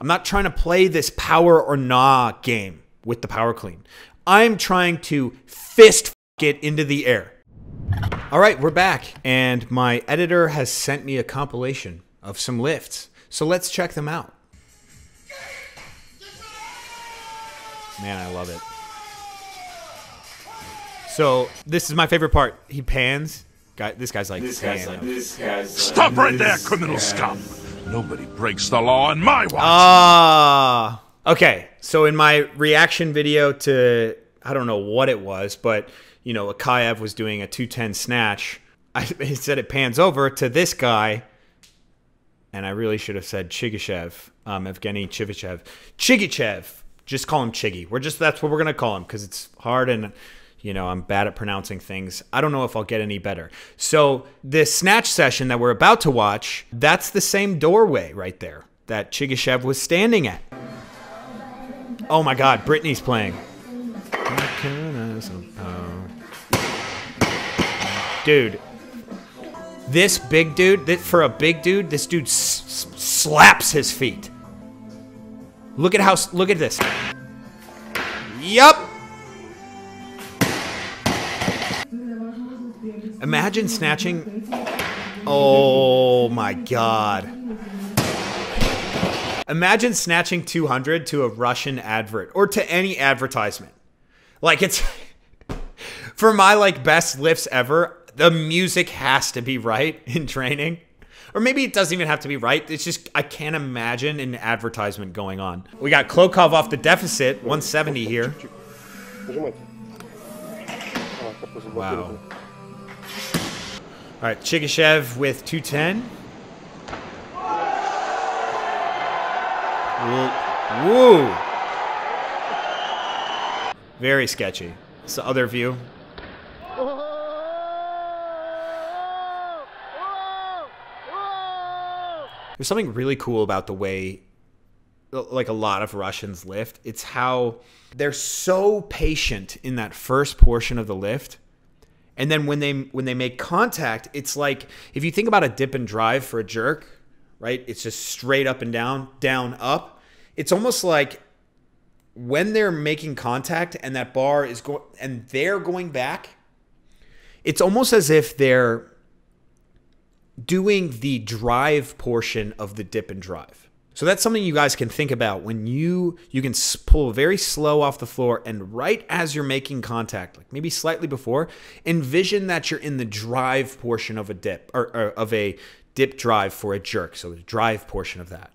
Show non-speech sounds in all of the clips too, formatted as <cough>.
I'm not trying to play this power or nah game with the power clean. I'm trying to fist it into the air. All right, we're back, and my editor has sent me a compilation of some lifts. So let's check them out. Man, I love it. So this is my favorite part. He pans. Guy, this guy's like, This guy's like, this guy's like, Stop right there, this criminal guy's- scum! Nobody breaks the law in my watch. Ah, okay. So in my reaction video to I don't know what it was, but you know, Akayev was doing a 210 snatch. I <laughs> he said it pans over to this guy, and I really should have said Chigishev, um, Evgeny Chivichev, Chigichev. Just call him Chiggy. We're just that's what we're gonna call him because it's hard and. You know, I'm bad at pronouncing things. I don't know if I'll get any better. So, this snatch session that we're about to watch, that's the same doorway right there that Chigishev was standing at. Oh my god, Britney's playing. Dude, this big dude, that for a big dude, this dude slaps his feet. Look at how, look at this. Imagine snatching. Oh my god. Imagine snatching 200 to a Russian advert or to any advertisement. Like it's <laughs> for my like best lifts ever, the music has to be right <laughs> in training. Or maybe it doesn't even have to be right. It's just I can't imagine an advertisement going on. We got Klokov off the deficit, 170 here. Wow. All right, Chigishev with 210. Woo. Woo. Very sketchy. It's the other view. There's something really cool about the way like a lot of Russians lift. It's how they're so patient in that first portion of the lift. And then when they when they make contact, it's like if you think about a dip and drive for a jerk, right? It's just straight up and down, down, up. It's almost like when they're making contact and that bar is going and they're going back, it's almost as if they're doing the drive portion of the dip and drive. So that's something you guys can think about when you you can pull very slow off the floor and right as you're making contact, like maybe slightly before, envision that you're in the drive portion of a dip or, or of a dip drive for a jerk. So the drive portion of that.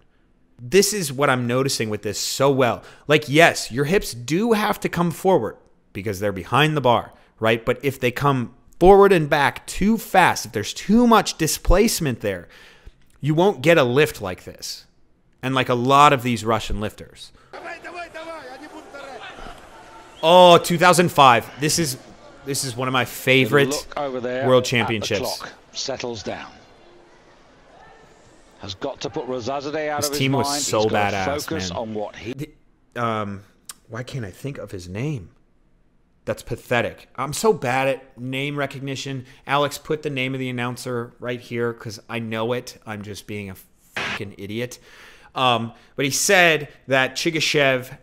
This is what I'm noticing with this so well. Like yes, your hips do have to come forward because they're behind the bar, right? But if they come forward and back too fast, if there's too much displacement there, you won't get a lift like this. And like a lot of these Russian lifters. Oh, 2005. This is this is one of my favorite Look over there world championships. Settles down. Has got to put out This of his team was so He's badass, focus man. on what he um why can't I think of his name? That's pathetic. I'm so bad at name recognition. Alex, put the name of the announcer right here because I know it. I'm just being a fucking idiot. Um, but he said that Chigishev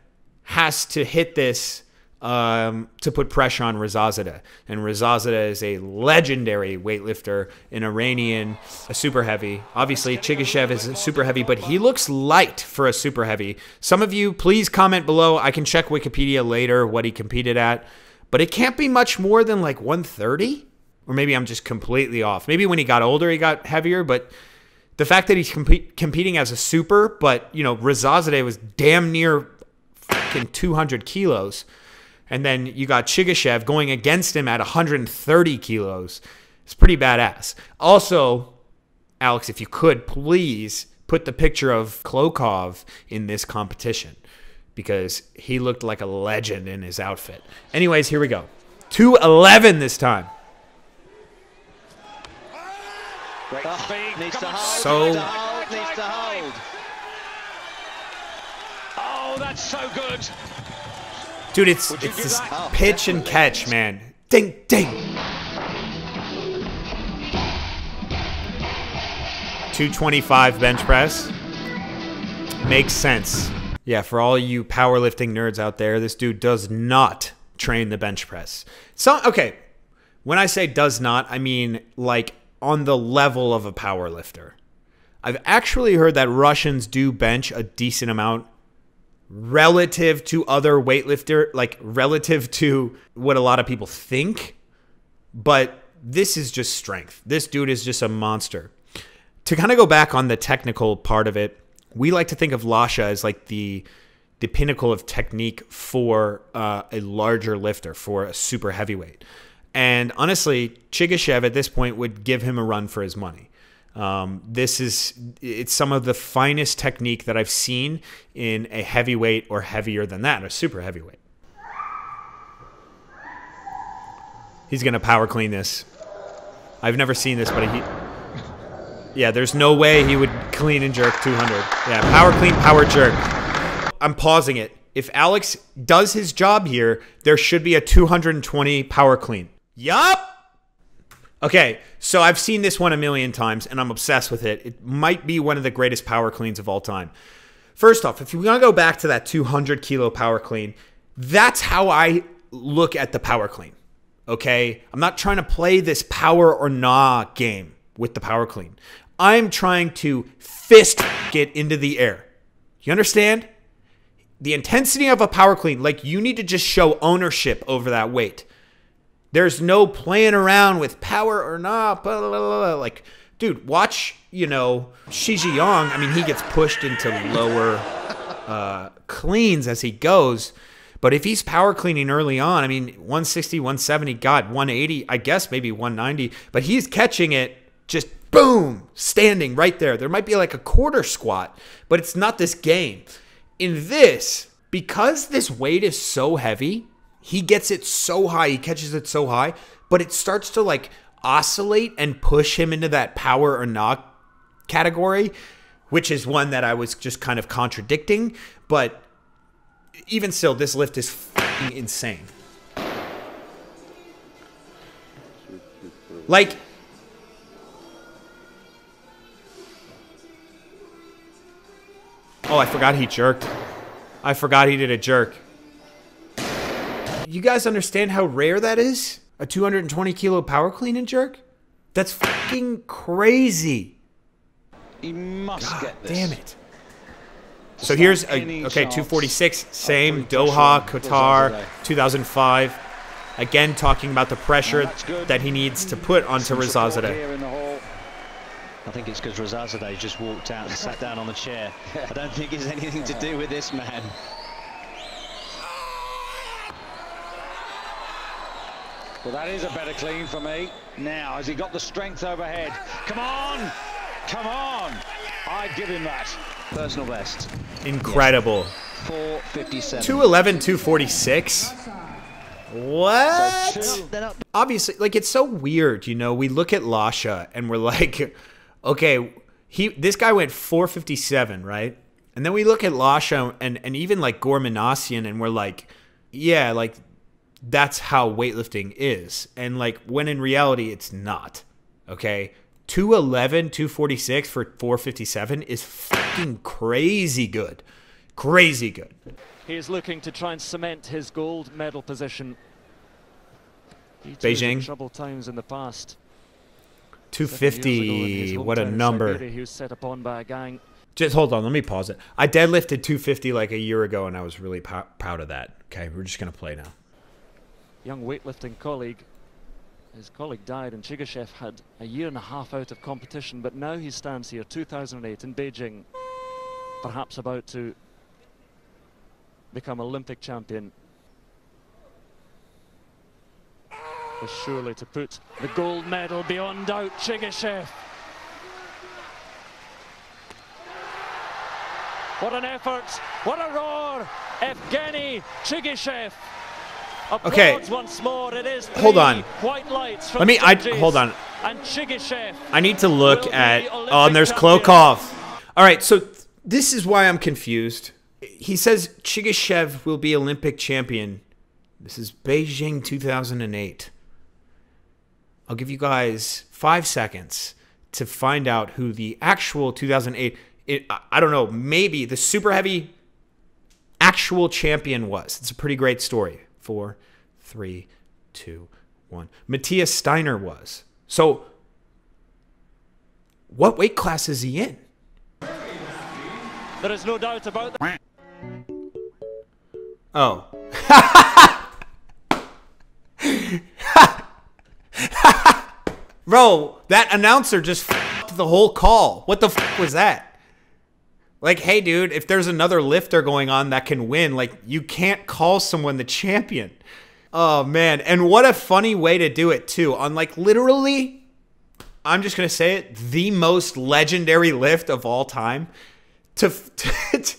has to hit this um, to put pressure on Rezazadeh. And Rezazadeh is a legendary weightlifter, an Iranian, a super heavy. Obviously, Chigishev is a super heavy, but he looks light for a super heavy. Some of you, please comment below. I can check Wikipedia later what he competed at, but it can't be much more than like 130. Or maybe I'm just completely off. Maybe when he got older, he got heavier, but the fact that he's compete, competing as a super, but you know, Rezazadeh was damn near fucking 200 kilos. And then you got Chigishev going against him at 130 kilos. It's pretty badass. Also, Alex, if you could, please put the picture of Klokov in this competition because he looked like a legend in his outfit. Anyways, here we go. 211 this time. Great speed. Needs to hold. So- needs to hold. Needs to hold. Oh, that's so good. Dude, it's it's this that? Oh, pitch and catch, man. Ding ding. 225 bench press. makes sense. Yeah, for all you powerlifting nerds out there, this dude does not train the bench press. So, okay, when I say does not, I mean like on the level of a power lifter. I've actually heard that Russians do bench a decent amount relative to other weightlifter, like relative to what a lot of people think. But this is just strength. This dude is just a monster. To kind of go back on the technical part of it, we like to think of Lasha as like the the pinnacle of technique for uh, a larger lifter, for a super heavyweight. And honestly, Chigishev at this point would give him a run for his money. Um, this is it's some of the finest technique that I've seen in a heavyweight or heavier than that, a super heavyweight. He's gonna power clean this. I've never seen this, but he. Yeah, there's no way he would clean and jerk 200. Yeah, power clean, power jerk. I'm pausing it. If Alex does his job here, there should be a 220 power clean. Yup. Okay, so I've seen this one a million times and I'm obsessed with it. It might be one of the greatest power cleans of all time. First off, if you want to go back to that 200 kilo power clean, that's how I look at the power clean. Okay, I'm not trying to play this power or nah game with the power clean. I'm trying to fist get into the air. You understand? The intensity of a power clean, like you need to just show ownership over that weight. There's no playing around with power or not. Blah, blah, blah, like, dude, watch, you know, Shi Jiang. I mean, he gets pushed into lower uh, cleans as he goes. But if he's power cleaning early on, I mean, 160, 170, God, 180, I guess maybe 190, but he's catching it just boom, standing right there. There might be like a quarter squat, but it's not this game. In this, because this weight is so heavy, he gets it so high, he catches it so high, but it starts to like oscillate and push him into that power or not category, which is one that I was just kind of contradicting. But even still, this lift is insane. Like, oh, I forgot he jerked. I forgot he did a jerk. You guys understand how rare that is? A 220 kilo power clean and jerk? That's fucking crazy. He must God get this. damn it. So here's a, okay, chance 246, same Doha, Qatar, 2005. Again, talking about the pressure that's that he needs to put onto Some support Rezazadeh. here in the hall. I think it's because Rezazadeh just walked out and sat down on the chair. <laughs> I don't think it's anything to do with this man. Well, that is a better clean for me. Now, has he got the strength overhead? Come on! Come on! I'd give him that. Personal best, Incredible. 457. 211, 246. What? Two- obviously like it's so weird you know we look at lasha and we're <laughs> like okay he this guy went 457 right and then we look at lasha and and even like Gor Minasyan and we're like yeah like that's how weightlifting is and like when in reality it's not okay 211 246 for 457 is fucking crazy good crazy good He is looking to try and cement his gold medal position. He too has had Beijing. Troubled times in the past. Seven in 250 what a number He was set upon by a gang. Just hold on, let me pause it. I deadlifted 250 like a year ago, and I was really proud of that. Okay, we're just gonna play now. Young weightlifting colleague. His colleague died, and Chigishev had a year and a half out of competition, but now he stands here, 2008 in Beijing, perhaps about to become Olympic champion. Surely to put the gold medal beyond doubt, Chigishev. What an effort! What a roar! Evgeny Chigishev. Okay. Once more. It is Hold on. White lights from Let me- I- hold on. I need to look at. Oh, and there's. Klokov. All right, so th- this is why I'm confused. He says Chigishev will be Olympic champion. This is Beijing 2008. I'll give you guys five seconds to find out who the actual 2008. it, I don't know, maybe the super heavy actual champion was. It's a pretty great story. Four, three, two, one. Matthias Steiner was. So, what weight class is he in? There is no doubt about that. Oh. <laughs> Bro, that announcer just f***ed the whole call. What the f- was that? Like, hey, dude, if there's another lifter going on that can win, like, you can't call someone the champion. Oh, man. And what a funny way to do it, too. On, like, literally, I'm just going to say it, the most legendary lift of all time. <laughs> To, to,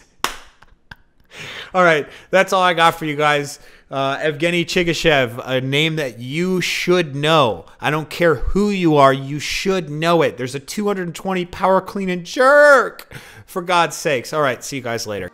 all right, that's all I got for you guys. Uh, Evgeny Chigishev, a name that you should know. I don't care who you are, you should know it. There's a 220 power clean and jerk, for God's sakes. All right, see you guys later.